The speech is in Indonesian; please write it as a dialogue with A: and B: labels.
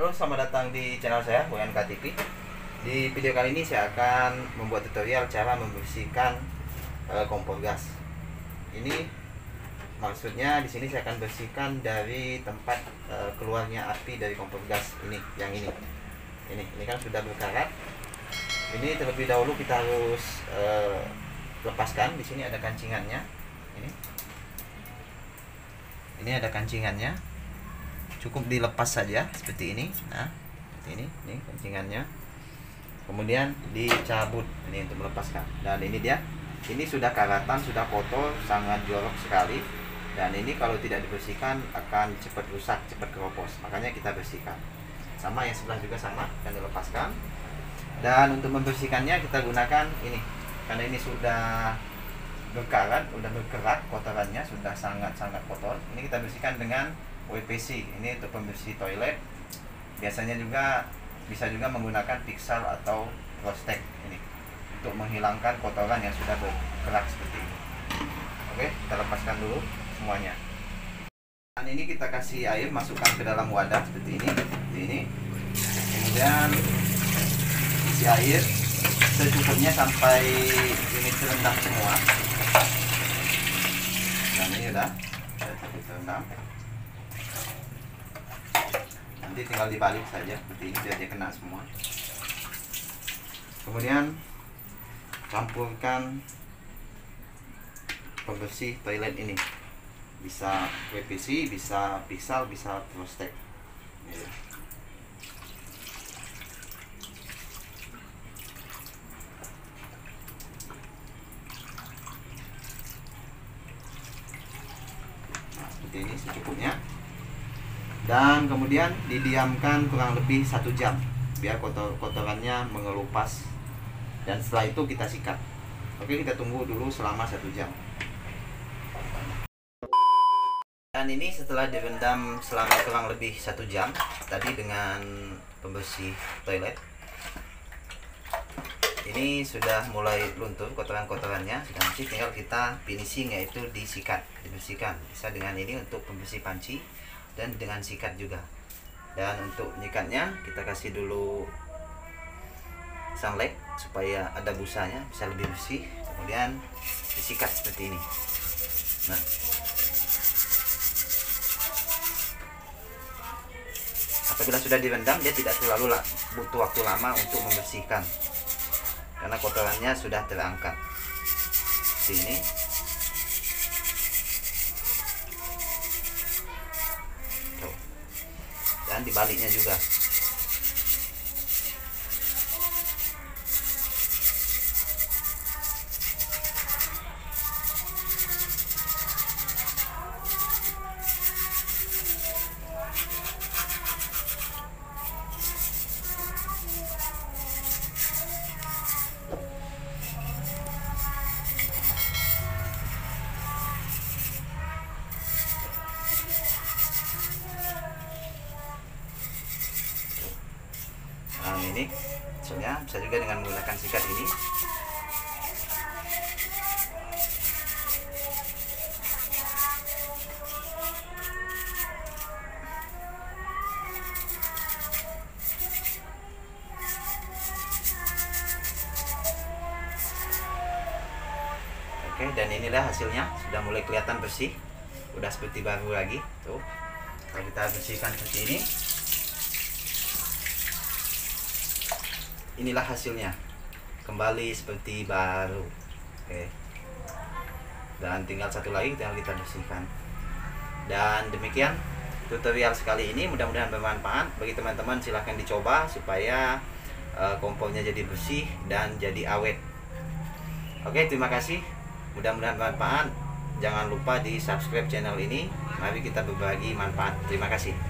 A: Halo, selamat datang di channel saya, WNK TV. Di video kali ini saya akan membuat tutorial cara membersihkan eh, kompor gas. Ini maksudnya di sini saya akan bersihkan dari tempat eh, keluarnya api dari kompor gas ini, yang ini. Ini, ini kan sudah berkarat. Ini terlebih dahulu kita harus eh, lepaskan. Di sini ada kancingannya. Ini. Ini ada kancingannya cukup dilepas saja seperti ini. Nah seperti ini ini kencingannya. Kemudian dicabut ini untuk melepaskan. Dan ini dia ini sudah karatan sudah kotor sangat jorok sekali. Dan ini kalau tidak dibersihkan akan cepat rusak cepat keropos. Makanya kita bersihkan. Sama yang sebelah juga sama akan dilepaskan. Dan untuk membersihkannya kita gunakan ini. Karena ini sudah berkarat sudah berkerak kotorannya sudah sangat sangat kotor ini kita bersihkan dengan WPC ini untuk pembersih toilet. Biasanya juga bisa juga menggunakan pixel atau prostek ini. Untuk menghilangkan kotoran yang sudah bergerak seperti ini. Oke kita lepaskan dulu semuanya. Dan ini kita kasih air masukkan ke dalam wadah seperti ini seperti ini. Kemudian isi air secukupnya sampai ini terendam semua. Dan ini udah sudah terendam nanti tinggal dibalik saja seperti ini biar dia kena semua. Kemudian campurkan pembersih toilet ini. Bisa WPC bisa pixel bisa prostek ya. nah, seperti ini secukupnya dan kemudian didiamkan kurang lebih satu jam biar kotor kotorannya mengelupas. Dan setelah itu kita sikat. Oke kita tunggu dulu selama satu jam. Dan ini setelah direndam selama kurang lebih satu jam tadi dengan pembersih toilet. Ini sudah mulai luntur kotoran-kotorannya sudah bersih tinggal kita finishing yaitu disikat dibersihkan. Bisa dengan ini untuk pembersih panci dan dengan sikat juga. Dan untuk nyikatnya kita kasih dulu sunlight supaya ada busanya bisa lebih bersih. Kemudian disikat seperti ini. Nah. Apabila sudah direndam dia tidak terlalu butuh waktu lama untuk membersihkan. Karena kotorannya sudah terangkat. Seperti ini dan dibaliknya juga nah ini. Soalnya bisa juga dengan menggunakan sikat ini. Oke dan inilah hasilnya. Sudah mulai kelihatan bersih. Udah seperti baru lagi. Tuh. Kalau kita bersihkan seperti ini inilah hasilnya. Kembali seperti baru. Oke. Dan tinggal satu lagi tinggal kita bersihkan. Dan demikian tutorial sekali ini. Mudah-mudahan bermanfaat. Bagi teman-teman silahkan dicoba supaya uh, kompornya jadi bersih dan jadi awet. Oke terima kasih. Mudah-mudahan bermanfaat. Jangan lupa di subscribe channel ini. Mari kita berbagi manfaat. Terima kasih